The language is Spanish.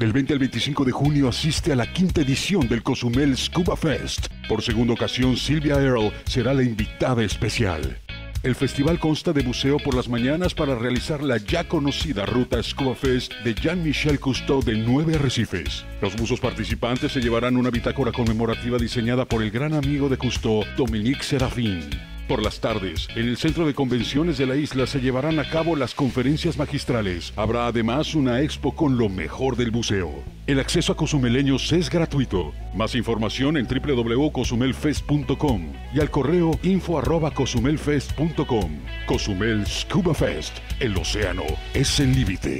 Del 20 al 25 de junio asiste a la quinta edición del Cozumel Scuba Fest. Por segunda ocasión, Silvia Earle será la invitada especial. El festival consta de buceo por las mañanas para realizar la ya conocida ruta Scuba Fest de Jean-Michel Cousteau de nueve arrecifes. Los buzos participantes se llevarán una bitácora conmemorativa diseñada por el gran amigo de Cousteau, Dominique Serafin. Por las tardes, en el centro de convenciones de la isla se llevarán a cabo las conferencias magistrales. Habrá además una expo con lo mejor del buceo. El acceso a cozumeleños es gratuito. Más información en www.cozumelfest.com y al correo info arroba cozumelfest.com. Cozumel Scuba Fest. El océano es el límite.